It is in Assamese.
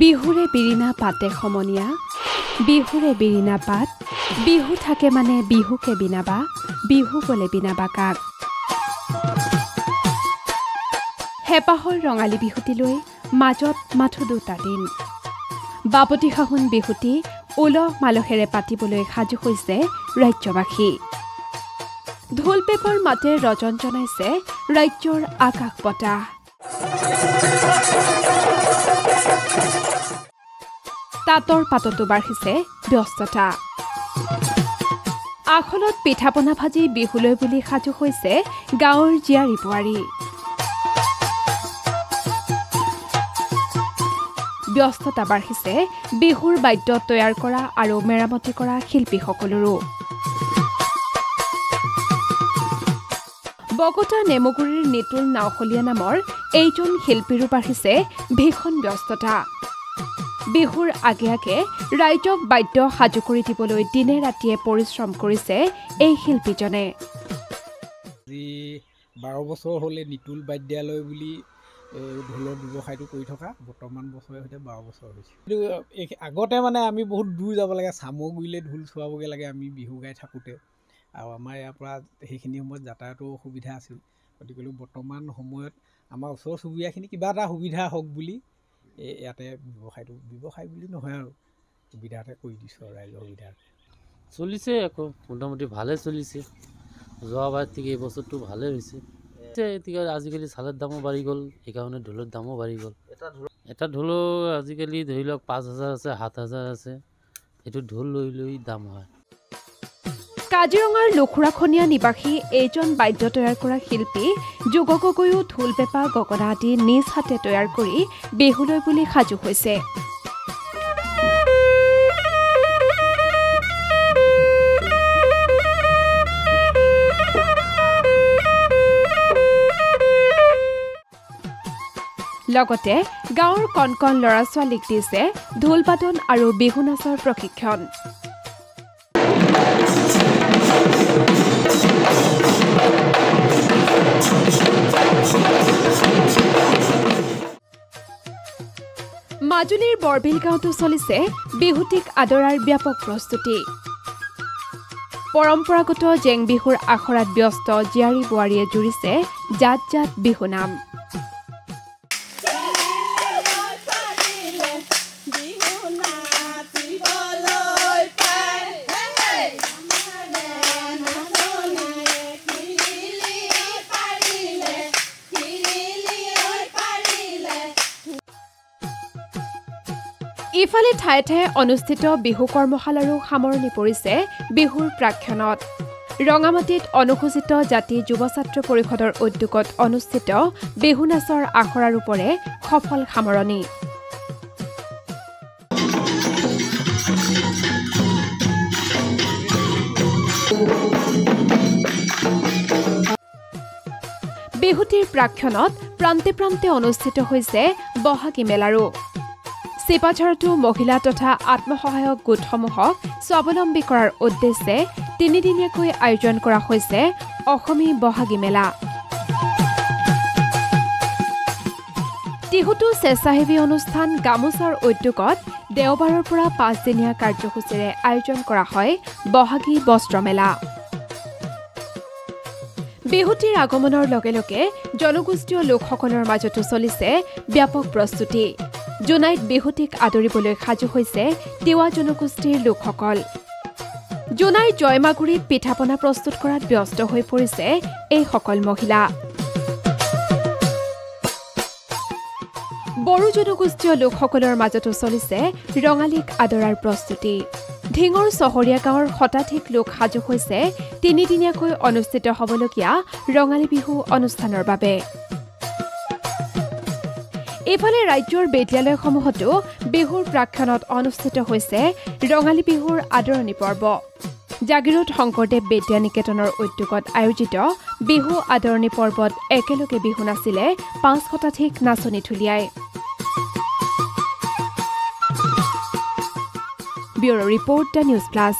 বিহুৰে বিৰিণা পাতে সমনীয়া। বিহুৰে বিৰিণা পাত বিহু থাকে মানে বিহুকে বিনাবা বিহু গ'লে বিনাবা কাক? হেঁপাহৰ ৰঙালী বিহুটিলৈ মাজত মাথো দুটা দিন। বাপতি শাহুন বিহুটি উলহ মালহেৰে পাতিবলৈ সাজু হৈছে ৰাজ্যবাসী। ঢোল পেপৰ মাতে ৰজন জনাইছে ৰাজ্যৰ আকাশ বতাহ। তাঁতৰ পাততো বাঢ়িছে ব্যস্ততা। আখলত পিঠা পনা ভাজি বিহুলৈ বুলি সাজু হৈছে গাঁৱৰ জীয়াৰী বোৱাৰী। ব্যস্ততা বাঢ়িছে বিহুৰ বাদ্য তৈয়াৰ কৰা আৰু মেৰামতি কৰা শিল্পীসকলৰো। বগতা নেমুগুৰিৰ নিতুল নাওশলীয়া নামৰ এইজন শিল্পীৰো বাঢ়িছে ভীষণ ব্যস্ততা। বিহুৰ আগে আগে ৰাইজক বাদ্য সাজু কৰি দিবলৈ দিনে ৰাতিয়ে পৰিশ্ৰম কৰিছে এই শিল্পীজনে। আজি বাৰ বছৰ হ'লে নিতুল বাদ্যালয় বুলি ঢোলৰ ব্যৱসায়টো কৰি থকা বৰ্তমান বছৰে সৈতে বাৰ বছৰ হৈছে। কিন্তু আগতে মানে আমি বহুত দূৰ যাব লাগে চামগুৰিলৈ ঢোল চোৱাবগৈ লাগে আমি বিহু গাই থাকোঁতে। আৰু আমাৰ ইয়াৰ পৰা সেইখিনি সময়ত যাতায়াতৰ অসুবিধা আছিল। গতিকেলৈ বৰ্তমান সময়ত আমাৰ ওচৰ চুবুৰীয়াখিনি কিবা এটা সুবিধা হওক বুলি এই ইয়াতে ব্যৱসায়টো ব্যৱসায় বুলি নহয় আৰু সুবিধাতে কৰি দিছোঁ আৰু ৰাইজৰ সুবিধাতে চলিছে আকৌ মোটামুটি ভালে চলিছে। যোৱাবাৰ ঠিক এই বছৰটো ভালে হৈছে। এতিয়া এতিয়া আজিকালি চালৰ দামো বাঢ়ি গ'ল সেইকাৰণে ঢোলৰ দামো বাঢ়ি গ'ল। এটা ঢোলৰ আজিকালি ধৰি লওক পাঁচ হাজাৰ আছে সাত হাজাৰ আছে। সেইটো ঢোল লৈ লৈ দাম হয়। কাজিৰঙাৰ লুখুৰাখনীয়া নিবাসী এইজন বাদ্য তৈয়াৰ কৰা শিল্পী যুগ গগৈও ঢোল পেঁপা গগনা আদি নিজ হাতে তৈয়াৰ কৰি বিহুলৈ বুলি সাজু হৈছে। লগতে গাঁৱৰ কণ কণ ল'ৰা ছোৱালীক দিছে ঢোল বাদন আৰু বিহু নাচৰ প্ৰশিক্ষণ। মাজুলীৰ বৰবিল গাঁৱতো চলিছে বিহুটিক আদৰাৰ ব্যাপক প্ৰস্তুতি। পৰম্পৰাগত জেং বিহুৰ আখৰাত ব্যস্ত জীয়াৰী বোৱাৰীয়ে জুৰিছে জাত জাত বিহু নাম। ইফালে ঠায়ে ঠায়ে অনুষ্ঠিত বিহু কৰ্মশালাৰো সামৰণি পৰিছে বিহুৰ প্ৰাক্ষণত ৰঙামাটিত অনুসূচিত জাতি যুৱ ছাত্ৰ পৰিষদৰ উদ্যোগত অনুষ্ঠিত বিহু নাচৰ আখৰা ৰূপৰে সফল সামৰণি। বিহুটিৰ প্ৰাক্ষণত প্ৰান্তে প্ৰান্তে অনুষ্ঠিত হৈছে বহাগী মেলাৰো। চিপাঝাৰতো মহিলা তথা আত্মসহায়ক গোটসমূহক স্বাৱলম্বী কৰাৰ উদ্দেশ্যে তিনিদিনীয়াকৈ আয়োজন কৰা হৈছে অসমী বহাগী মেলা। টিহুটো স্বেচ্ছাসেৱী অনুষ্ঠান গামোচাৰ উদ্যোগত দেওবাৰৰ পৰা পাঁচদিনীয়া কাৰ্যসূচীৰে আয়োজন কৰা হয় বহাগী বস্ত্ৰমেলা বিহুটিৰ আগমনৰ লগে লগে জনগোষ্ঠীয় লোকসকলৰ মাজতো চলিছে ব্যাপক প্ৰস্তুতি। জোনাইত বিহুটিক আদৰিবলৈ সাজু হৈছে তিৱা জনগোষ্ঠীৰ লোকসকল। জোনাইৰ জয়মাগুৰিত পিঠা পনা প্ৰস্তুত কৰাত ব্যস্ত হৈ পৰিছে এইসকল মহিলা। বড়ো জনগোষ্ঠীয় লোকসকলৰ মাজতো চলিছে ৰঙালীক আদৰাৰ প্ৰস্তুতি। ঢিঙৰ চহৰীয়া গাঁৱৰ শতাধিক লোক সাজু হৈছে তিনিদিনীয়াকৈ অনুষ্ঠিত হ'বলগীয়া ৰঙালী বিহু অনুষ্ঠানৰ বাবে। ইফালে ৰাজ্যৰ বিদ্যালয়সমূহতো বিহুৰ প্ৰাক্ষণত অনুষ্ঠিত হৈছে ৰঙালী বিহুৰ আদৰণি পৰ্ব। জাগিৰোড শংকৰদেৱ বিদ্যা নিকেতনৰ উদ্যোগত আয়োজিত বিহু আদৰণি পৰ্বত একেলগে বিহু নাচিলে পাঁচ শতাধিক নাচনী ঢুলীয়াই bureau' report the News Plus.